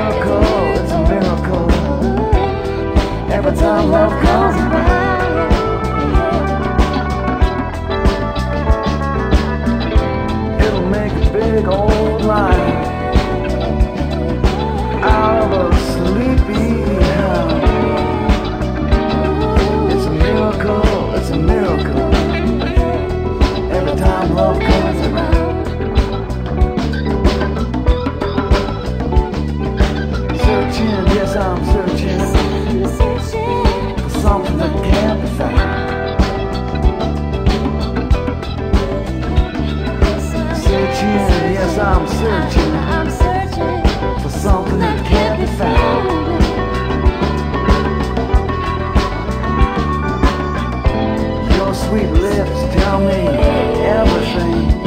miracle, it's a miracle. Every time love comes around. It'll make a big old line. sweet lips tell me everything.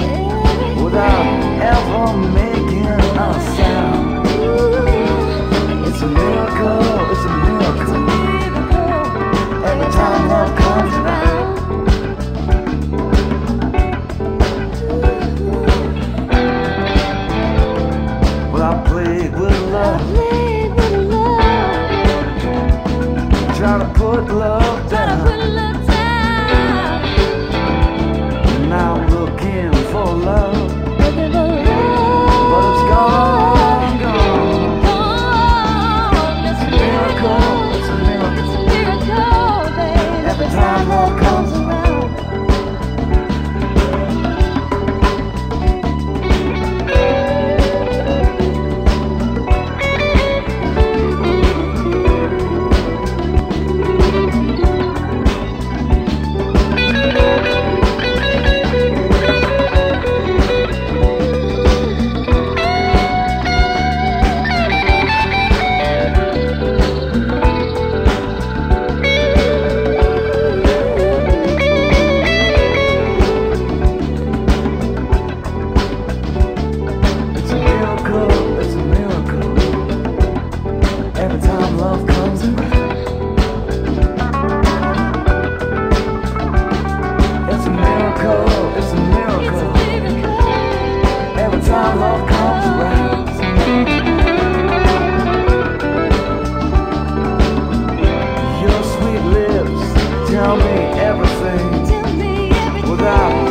rock.